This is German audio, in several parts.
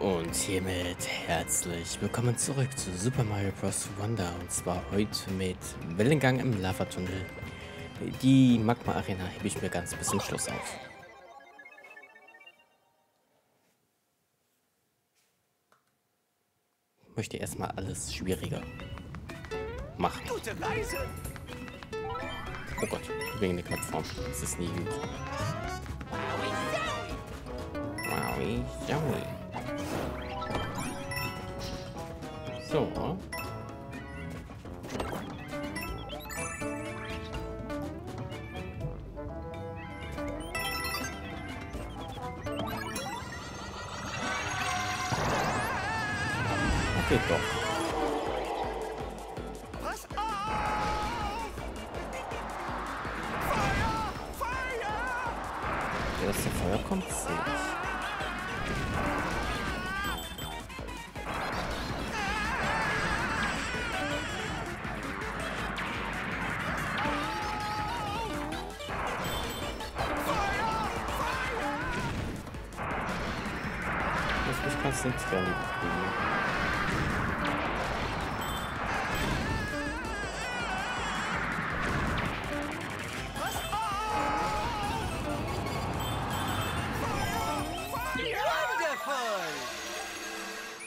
Und hiermit herzlich willkommen zurück zu Super Mario Bros. Wonder und zwar heute mit Wellengang im Lavatunnel. Die Magma Arena hebe ich mir ganz bis zum Schluss auf. Ich möchte erstmal alles schwieriger machen. Gute Reise! Oh Gott, wegen der Plattform. Das ist nie gut. Wowie, Jowie. そう？あっちょっと。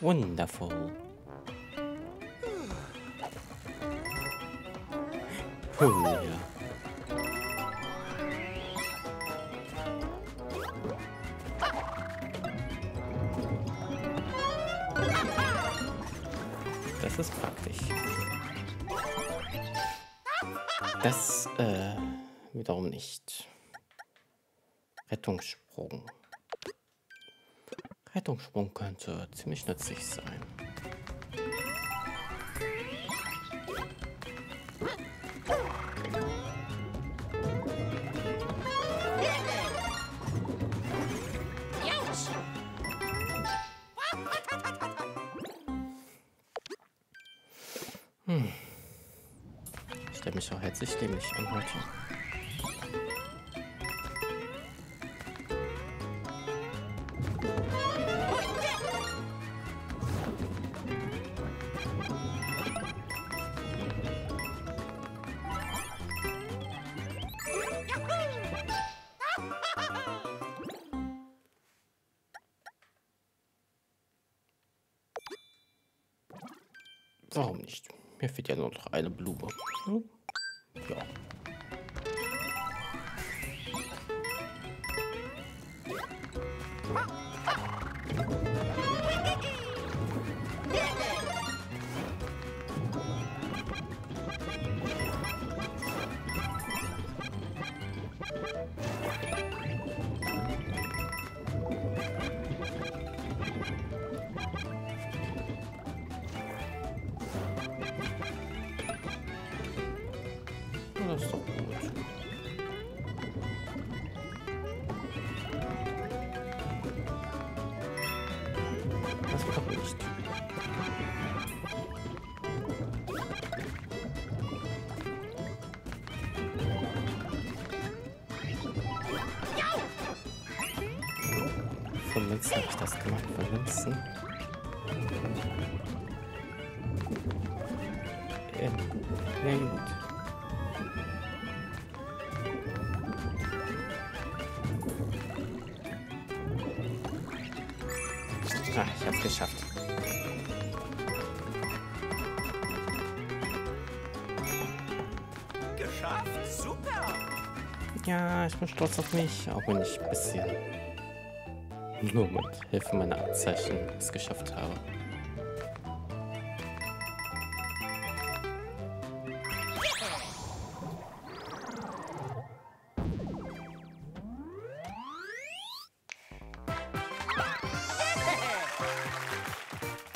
Wonderful! Wonderful. Oh ja. Wiederum nicht. Rettungssprung. Rettungssprung könnte ziemlich nützlich sein. Ich stelle mich auch herzlich dämlich an heute. Warum nicht? Mir fehlt ja nur noch eine Blume. Hm? Ja. Das ist doch gut. Das kommt nicht. Von Münzen habe ich das gemacht, von Münzen. Ah, ich hab's geschafft. Geschafft! Super! Ja, ich bin stolz auf mich, auch wenn ich ein bisschen nur mit Hilfe meiner Abzeichen es geschafft habe.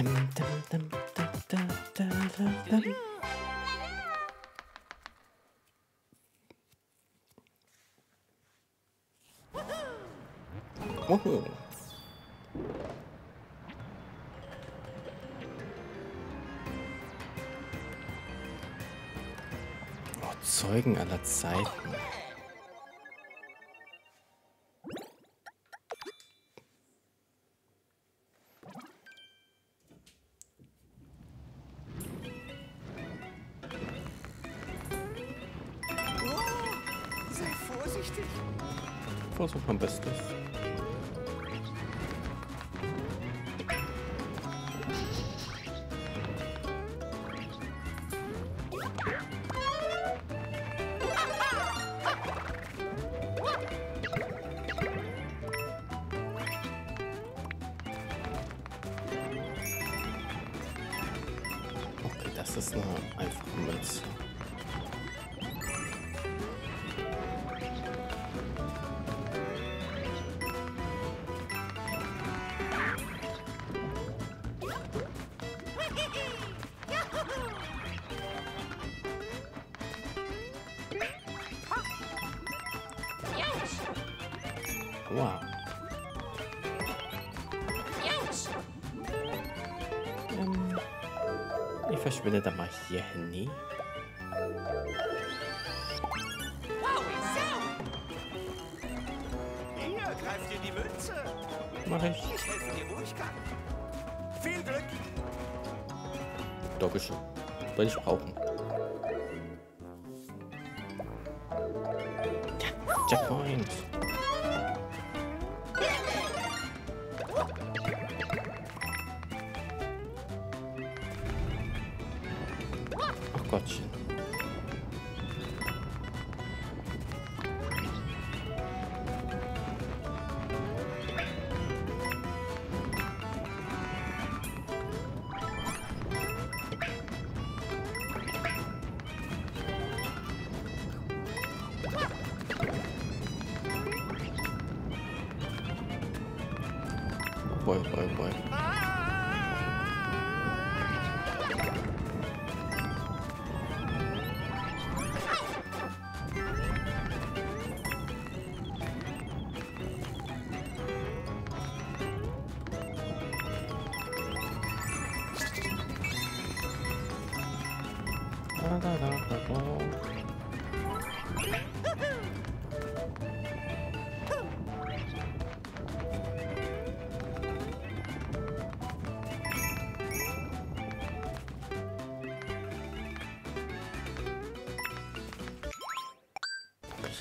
Oh, Zeugen aller Zeiten. vorsichtig. Versuch mein Bestes. Wow. Ähm, ich verschwinde da mal hier hin. Hier, greift dir die Münze. Mach ich. Ich helfe dir, wo ich kann. Viel Glück. Dankeschön. Soll ich brauchen. Ja, Checkpoint. pacotinho.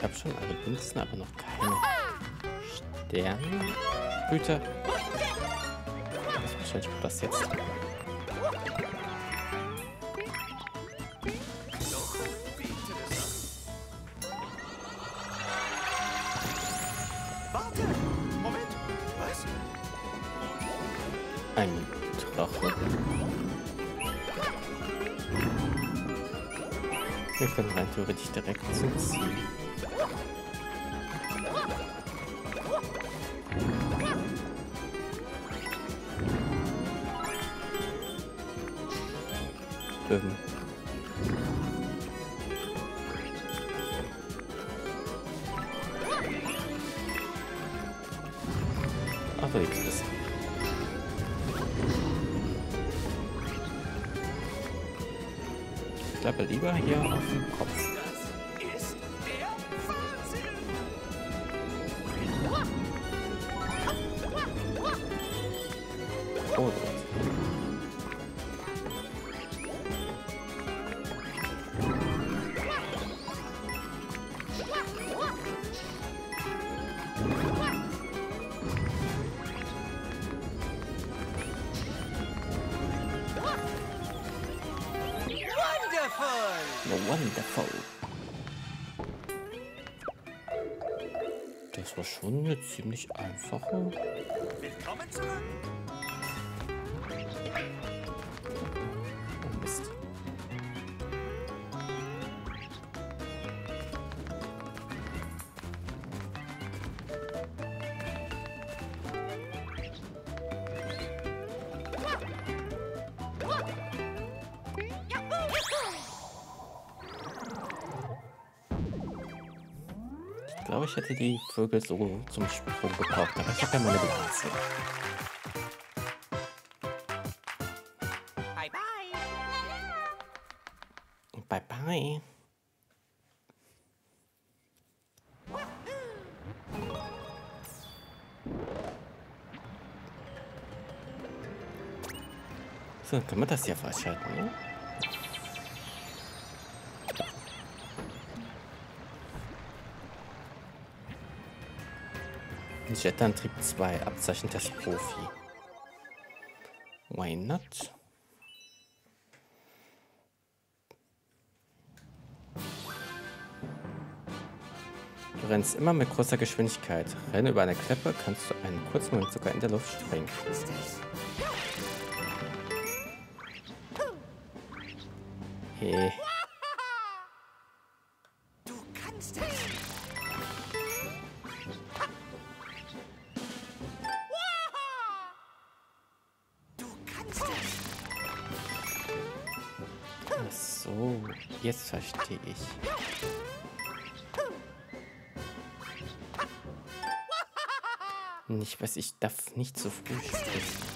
Habe schon alle Münzen, aber noch keine. Das ist wahrscheinlich auch das jetzt. Wie interessant. Warte. Moment. Was? Ein Drache. Wir können rein theoretisch direkt zum Ziel. Liegt es. Ich bleibe lieber hier auf dem Kopf. Wonderful. Das war schon eine ziemlich einfache. Willkommen zurück. Hätte die Vögel so zum Sprung gebraucht, aber ich habe ja meine Blase. Bye bye. Bye bye. So, kann man das hier freischalten, ne? Jetantrieb 2, Abzeichen des Profi. Why not? Du rennst immer mit großer Geschwindigkeit. Renne über eine Kleppe, kannst du einen kurzen Moment sogar in der Luft springen. Hey. Verstehe ich. Nicht, was ich darf nicht so früh sprechen.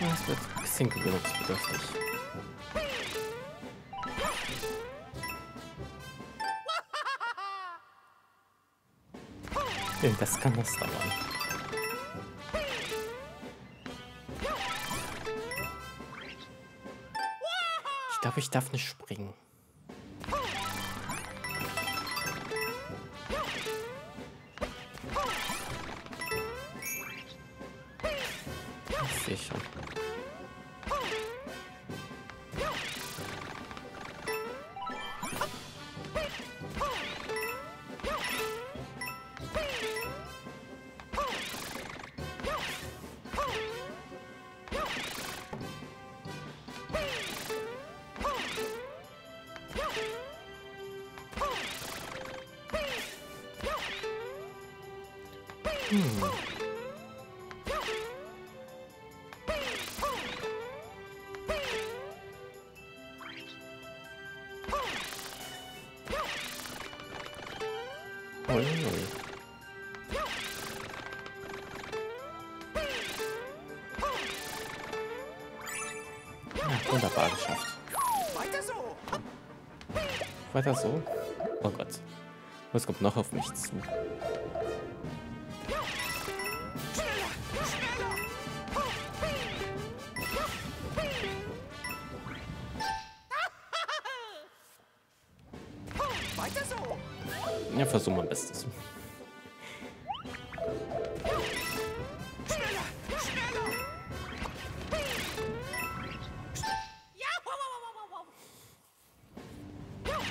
Das wird ein bisschen gewöhnungsbedürftig. Denn das kann das dauern. Ich glaube, ich darf nicht springen. Das ui. Ja, wunderbar geschafft. Weiter so? Oh Gott. Was kommt noch auf mich zu?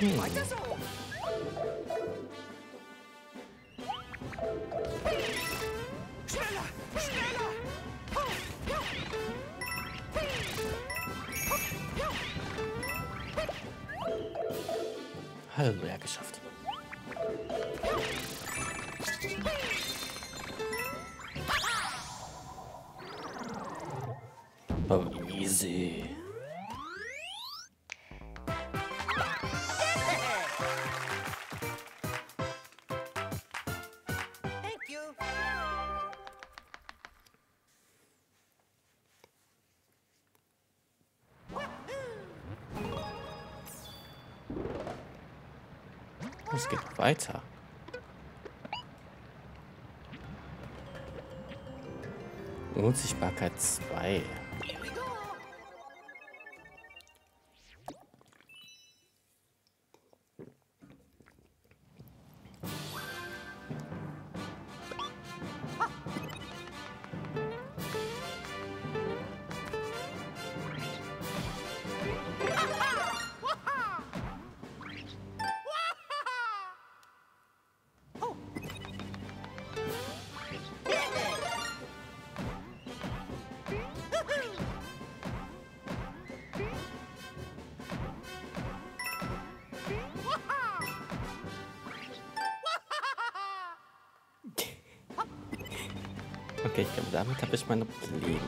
Weiter so. Schneller. Schneller. Halleluja, geschafft. Es geht weiter. Unsichtbarkeit 2. Okay, ich glaube, damit habe ich meine Probleme.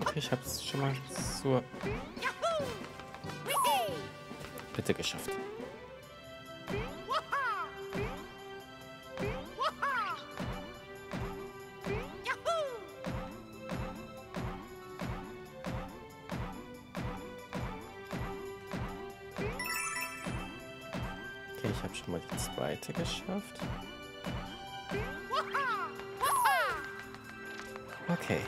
Okay, ich habe es schon mal zur Bitte geschafft. Zweite geschafft. Okay.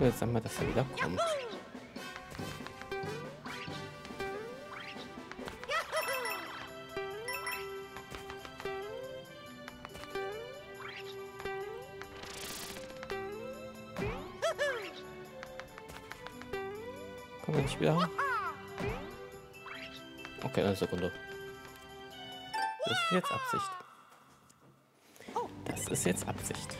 Sagen wir, dass er wieder kommt. Kommt er nicht wieder? Okay, eine Sekunde. Das ist jetzt Absicht. Das ist jetzt Absicht.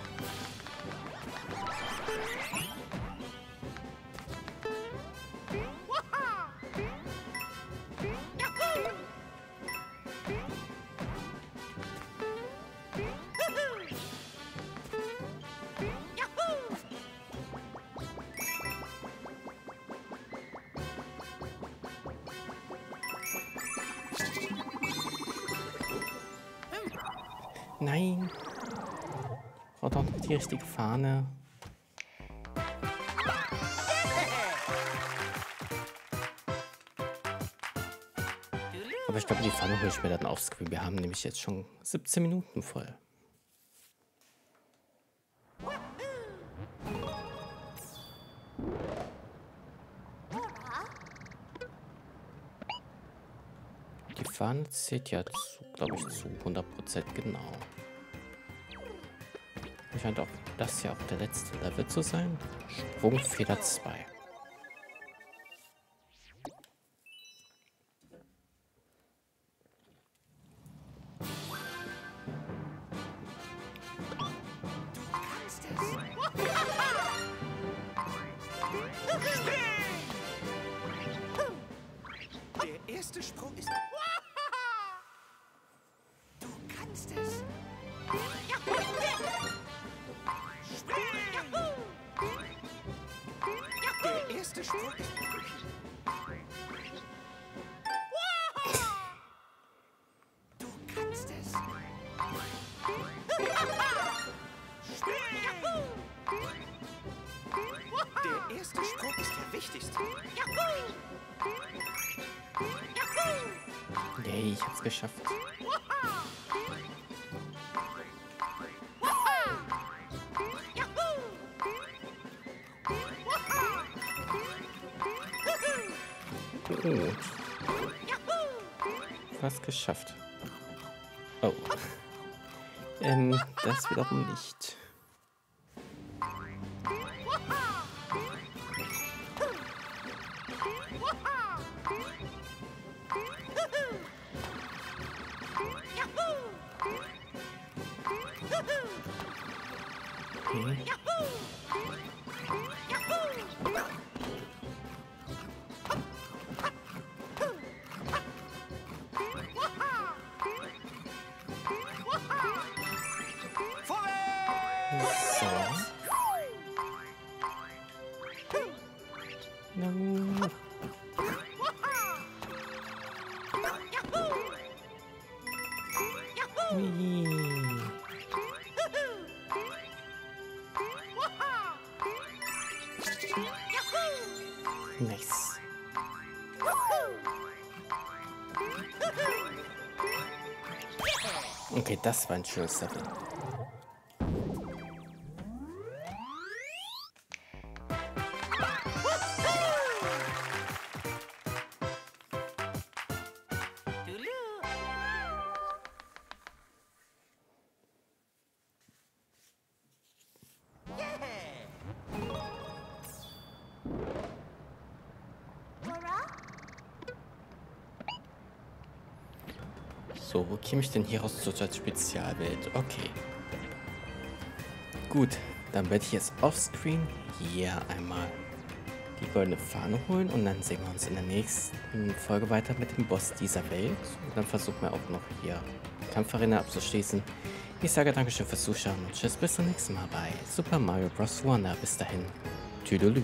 Nein. Verdammt, die richtige Fahne. Aber ich glaube, die Fahne hole ich mir dann aufs Screen. Wir haben nämlich jetzt schon 17 Minuten voll. Die Fahne zählt ja, glaube ich, zu 100% genau. Scheint auch das ja auch der letzte Level zu sein. Sprungfeder 2. Du kannst es. Der erste Sprung ist der wichtigste. Yay, ich hab's geschafft. Fast geschafft. Oh. Ähm, das wiederum nicht. No. Okay, das war ein schönes Level. So, wo käme ich denn hier raus zur Spezialwelt? Okay. Gut, Dann werde ich jetzt offscreen hier einmal die goldene Fahne holen und dann sehen wir uns in der nächsten Folge weiter mit dem Boss dieser Welt. Und dann versuchen wir auch noch hier Kampfarena abzuschließen. Ich sage Dankeschön fürs Zuschauen und tschüss bis zum nächsten Mal bei Super Mario Bros. Wonder. Bis dahin, Tüdelü.